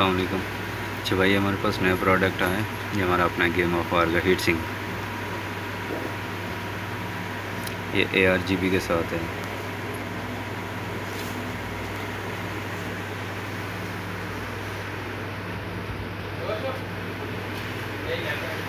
असलकुम अच्छा भाई हमारे पास नया प्रोडक्ट आया है ये हमारा अपना गेम ऑफ़ वार का हीट सिंग ये ए आर जी बी के साथ है। Hey,